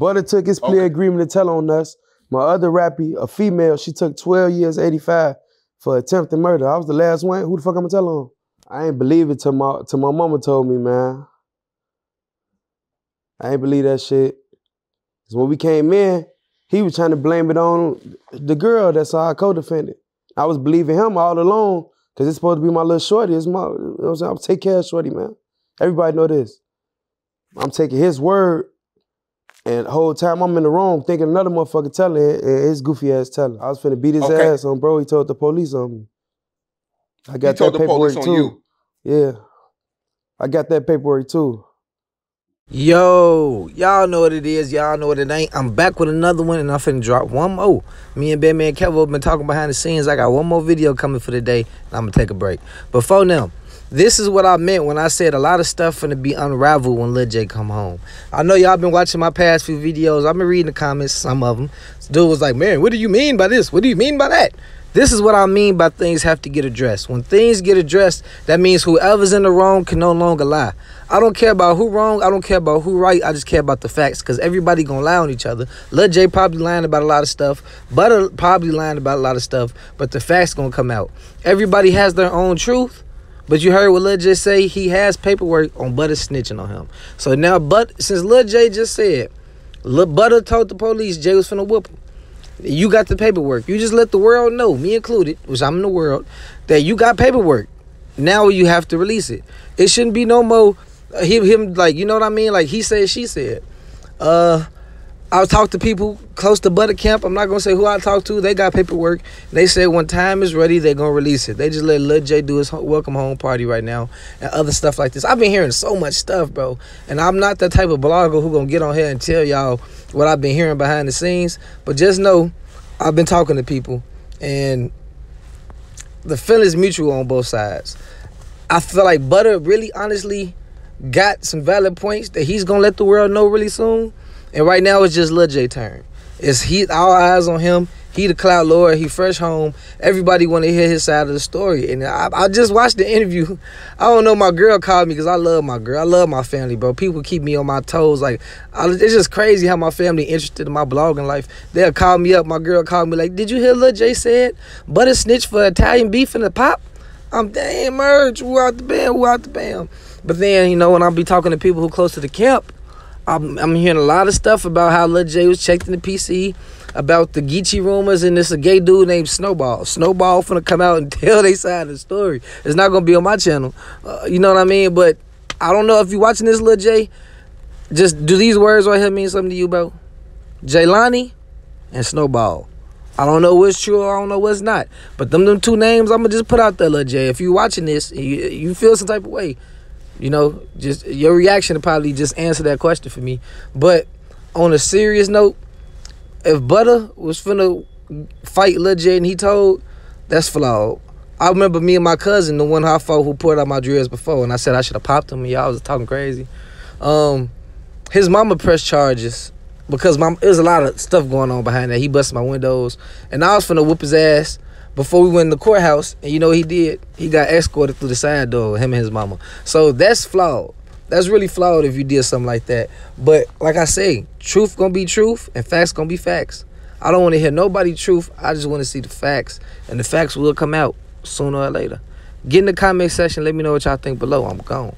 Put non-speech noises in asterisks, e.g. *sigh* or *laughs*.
Butta took his plea Okay. agreement to tell on us. My other rappy, a female, she took 12 years, 85 for attempted murder. I was the last one. Who the fuck I'm gonna tell on? I ain't believe it till my till my mama told me, man. I ain't believe that shit. Cause when we came in, he was trying to blame it on the girl that's our co-defendant. I was believing him all along, cause it's supposed to be my little shorty. It's my, you know what I'm saying? I'm take care of shorty, man. Everybody know this. I'm taking his word, and the whole time I'm in the wrong, thinking another motherfucker telling his goofy ass telling. I was finna beat his Okay. ass on, bro. He told the police on me. I got He that the paperwork too. you. Yeah, I got that paperwork too. Yo, y'all know what it is. Y'all know what it ain't. I'm back with another one, and I'm finna drop one more. Me and Bandman Kevo have been talking behind the scenes. I got one more video coming for the day, and I'm gonna take a break. But for now, this is what I meant when I said a lot of stuff finna be unraveled when Lil Jay come home. I know y'all been watching my past few videos. I've been reading the comments, some of them. Dude was like, man, what do you mean by this? What do you mean by that? This is what I mean by things have to get addressed. When things get addressed, that means whoever's in the wrong can no longer lie. I don't care about who wrong. I don't care about who right. I just care about the facts because everybody gonna lie on each other. Lil Jay probably lying about a lot of stuff. Butta probably lying about a lot of stuff. But the facts gonna come out. Everybody has their own truth. But you heard what Lil Jay say. He has paperwork on Butta snitching on him. So now, but since Lil Jay just said, Lil Butta told the police Jay was finna whoop him. You got the paperwork. You just let the world know, me included, which I'm in the world, that you got paperwork. Now you have to release it. It shouldn't be no more uh, him, like you know what I mean. Like he said, she said. Uh, I talked to people close to Butta Camp. I'm not gonna say who I talked to. They got paperwork. They said when time is ready, they're gonna release it. They just let Lil Jay do his welcome home party right now and other stuff like this. I've been hearing so much stuff, bro, and I'm not the type of blogger who gonna get on here and tell y'all what I've been hearing behind the scenes. But just know, I've been talking to people, and the feeling's mutual on both sides. I feel like Butta really, honestly, got some valid points that he's gonna let the world know really soon. And right now it's just Lil Jay turn. It's he all eyes on him. He the cloud lord. He fresh home. Everybody want to hear his side of the story. And I, I just watched the interview. *laughs* I don't know. My girl called me because I love my girl. I love my family, bro. People keep me on my toes. Like I, it's just crazy how my family interested in my blogging life. They'll call me up. My girl called me like, "Did you hear Lil Jay said Butta snitch for Italian beef in the pop?" I'm damn merge. Who out the band? Who out the band? But then you know when I'll be talking to people who close to the camp, I'm, I'm hearing a lot of stuff about how Lil Jay was checked in the PC, about the Geechee rumors, and this a gay dude named Snowball. Snowball finna come out and *laughs* tell they side of the story. It's not gonna be on my channel. Uh, you know what I mean? But I don't know if you watching this, Lil Jay. Just do these words right here mean something to you, bro? Jaylani and Snowball. I don't know what's true. I don't know what's not. But them them two names, I'm gonna just put out there, Lil Jay. If you watching this, you, you feel some type of way. You know, just your reaction to probably just answer that question for me. But on a serious note, if Butta was finna fight Lil Jay and he told, that's flawed. I remember me and my cousin, the one I fought who poured out my dreads before, and I said I should have popped him, and y'all was talking crazy. Um, his mama pressed charges because my there's a lot of stuff going on behind that. He busted my windows, and I was finna whoop his ass before we went in the courthouse. And you know he did? He got escorted through the side door, him and his mama. So that's flawed. That's really flawed if you did something like that. But like I say, truth gonna be truth, and facts gonna be facts. I don't want to hear nobody truth. I just want to see the facts, and the facts will come out sooner or later. Get in the comment section. Let me know what y'all think below. I'm gone.